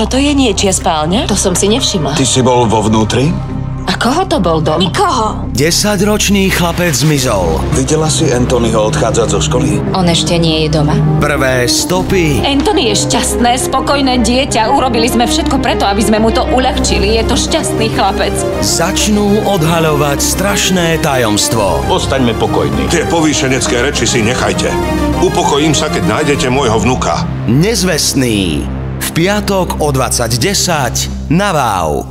Toto je niečia spálňa? To som si nevšimla. Ty si bol vo vnútri? A koho to bol dom? Nikoho. 10-ročný chlapec zmizol. Videla si Anthonyho odchádzať zo školy? On ešte nie je doma. Prvé stopy Anthony je šťastné, spokojné dieťa. Urobili sme všetko preto, aby sme mu to uľahčili. Je to šťastný chlapec. začnú odhaľovať strašné tajomstvo. Ostaňme pokojní. Tie povýšenecké reči si nechajte. Upokojím sa, keď nájdete môjho vnuka. Nezvestný. Piatok o 20.10 na Wow.